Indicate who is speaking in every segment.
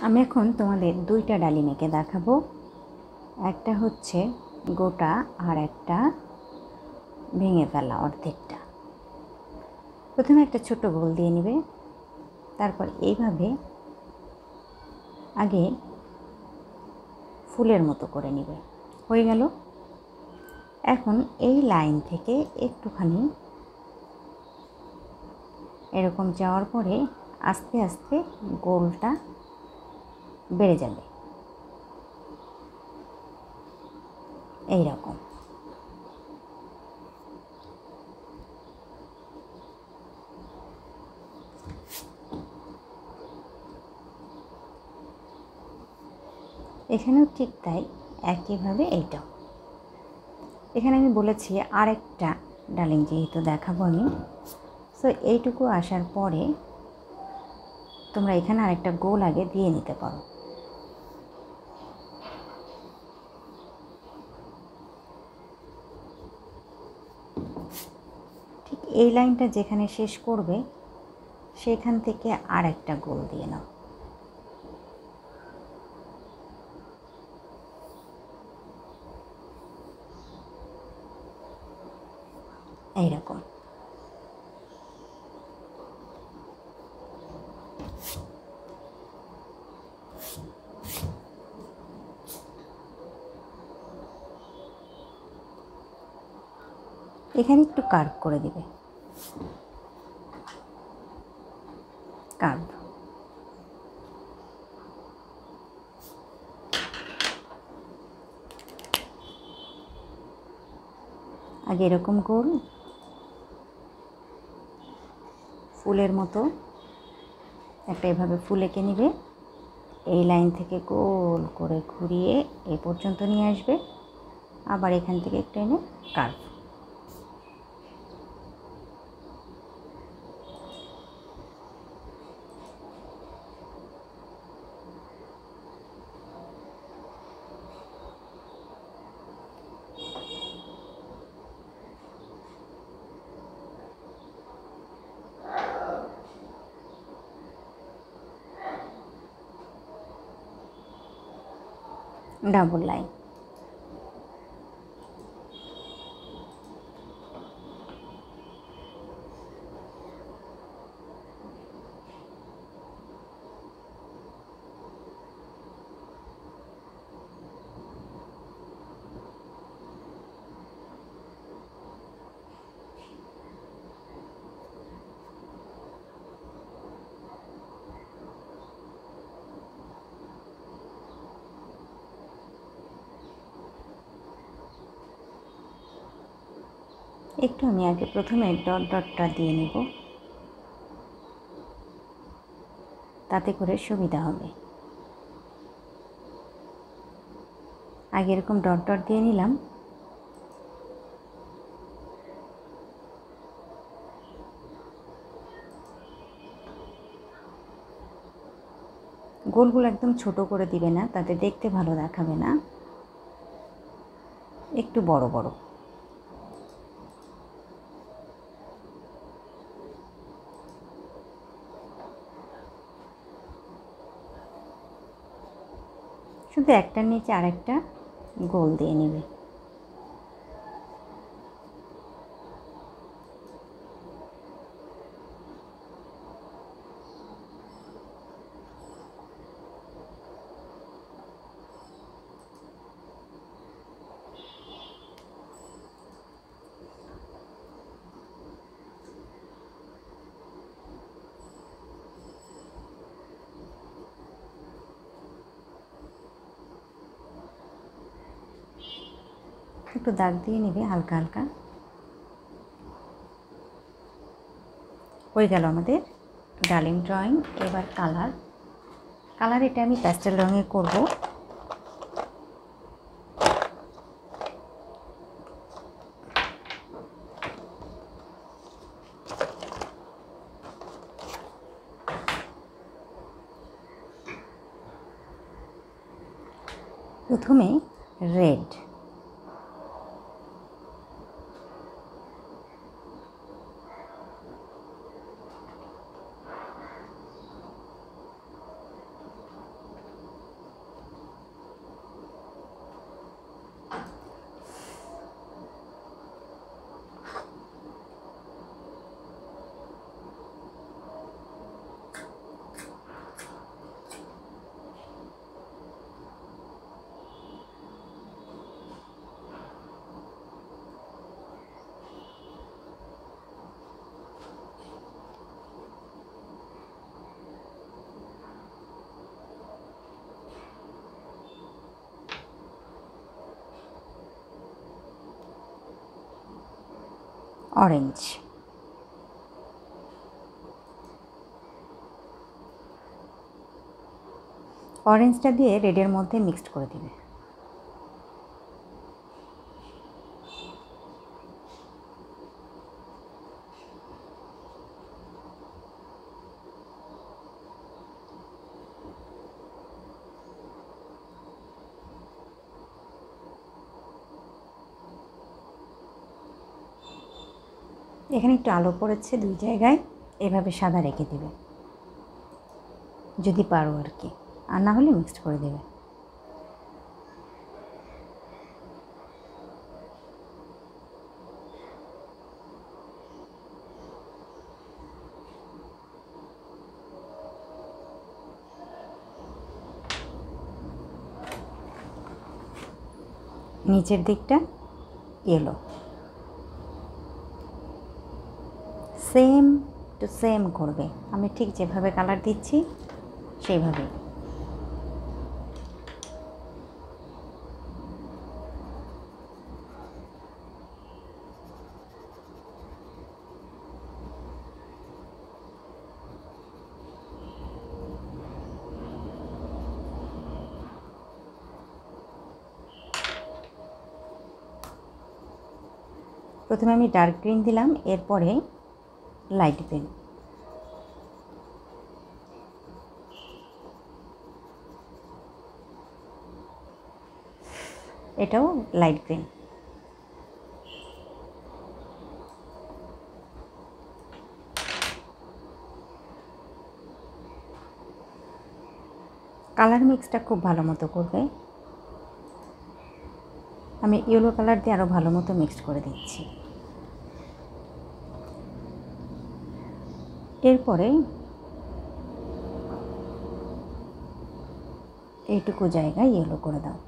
Speaker 1: আমি এখন তোমাদের দুইটা ডালিম এঁকে দেখাবো। একটা হচ্ছে গোটা আর একটা ভেঙে ফেলা অর্ধেকটা। প্রথমে একটা ছোট গোল দিয়ে নেবে, তারপর এইভাবে আগে ফুলের মতো করে নেবে। হয়ে গেল। এখন এই লাইন থেকে একটুখানি এরকম যাওয়ার পরে আস্তে আস্তে গোলটা বেড়ে যাবে। এই রকম এখানেও ঠিক তাই, একইভাবে এইটাও। এখানে আমি বলেছি আরেকটা ডালিম যেহেতু দেখাবো আমি। সো এইটুকু আসার পরে তোমরা এখানে আরেকটা গোল আগে দিয়ে নিতে পারো ঠিক এই লাইনটা যেখানে শেষ করবে, সেখান থেকে আর একটা গোল দিয়ে নাও। এইরকম। এখানে একটু কার্ভ করে দিবে কার্ভ আগে এরকম গোল ফুলের মতো একটা এভাবে ফুল এঁকে নিবে। এই লাইন থেকে গোল করে ঘুরিয়ে এ পর্যন্ত নিয়ে আসবে। আবার এখান থেকে একটা এনে কার্ভ। ডাবল লাইন একটু আমি আগে প্রথমে ডট ডটটা দিয়ে নেব। তাতে করে সুবিধা হবে। আগে এরকম ডট ডট দিয়ে নিলাম। গোলগুলো একদম ছোট করে দিবে না, তাতে দেখতে ভালো দেখাবে না। একটু বড় বড়। শুধু একটার নিচে আরেকটা গোল দিয়ে নেবে। একটু দাগ দিয়ে নেবে, হালকা হালকা। হয়ে গেল আমাদের ডালিম ড্রয়িং এবার কালার কালার এটা আমি প্যাস্টেল রঙে করব। প্রথমে রেড অরেঞ্জ অরেঞ্জটা দিয়ে রেডের মধ্যে মিক্সড করে দিবে। এখানে একটু আলো পড়েছে দুই জায়গায়, এভাবে সাদা রেখে দিবে। যদি পারো আর কি। আর না হলে মিক্সড করে দেবে। নিচের দিকটা ইয়েলো সেম টু সেম করবে। আমি ঠিক যেভাবে কালার দিচ্ছি সেইভাবে প্রথমে আমি ডার্ক গ্রিন দিলাম, এরপরে লাইট গ্রিন এটাও লাইট গ্রিন কালার মিক্সটা খুব ভালো মতো করবে। আমি ইয়েলো কালার দিয়ে আরও ভালো মতো মিক্সড করে দিচ্ছি। এরপরে এইটুকু জায়গায় ইয়েলো করে দাও।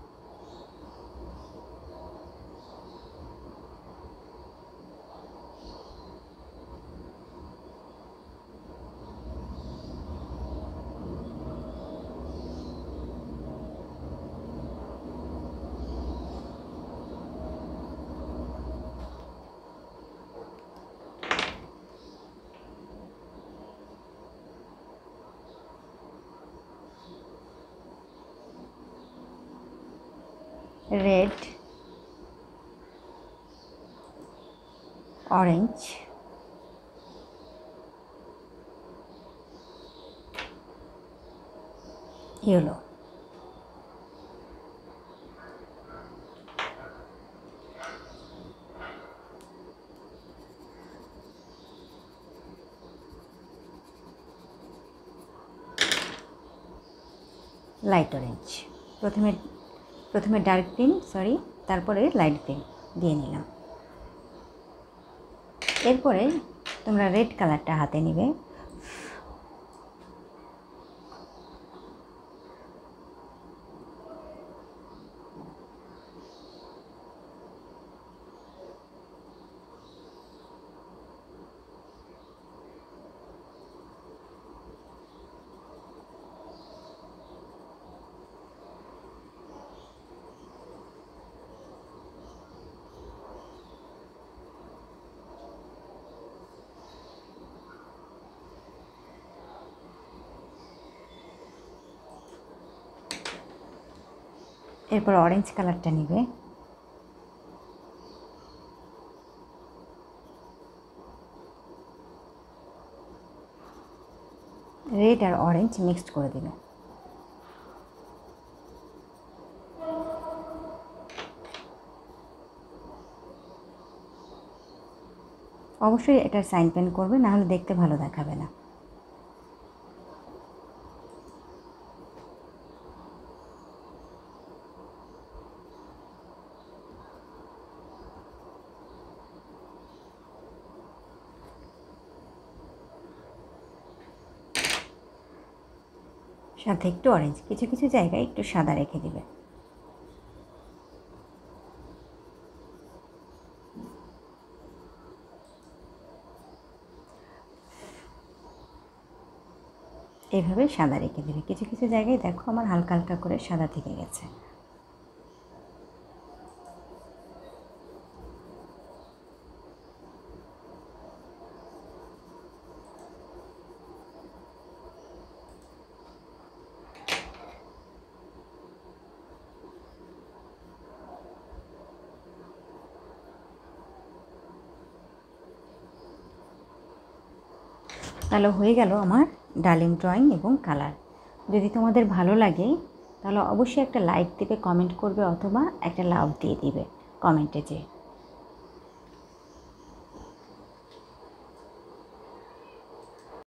Speaker 1: red orange yellow light orange প্রথমে প্রথমে ডার্ক গ্রিন সরি, তারপরে লাইট গ্রিন দিয়ে নিলাম। এরপরে তোমরা রেড কালারটা হাতে নিবে। এরপর অরেঞ্জ কালারটা নিবে। রেড আর অরেঞ্জ মিক্সড করে দিবে। অবশ্যই এটার সাইন পেন করবে না হলে দেখতে ভালো দেখাবে না। সাথে একটু অরেঞ্জ কিছু কিছু জায়গায় একটু সাদা রেখে দেবে। এভাবে সাদা রেখে দেবে। কিছু কিছু জায়গায় দেখো আমার হালকা হালকা করে সাদা থেকে গেছে। তাহলে হয়ে গেল আমার ডালিম ড্রয়িং এবং কালার যদি তোমাদের ভালো লাগে, তাহলে অবশ্যই একটা লাইক দেবে কমেন্ট করবে অথবা একটা লাভ দিয়ে দিবে কমেন্টে যে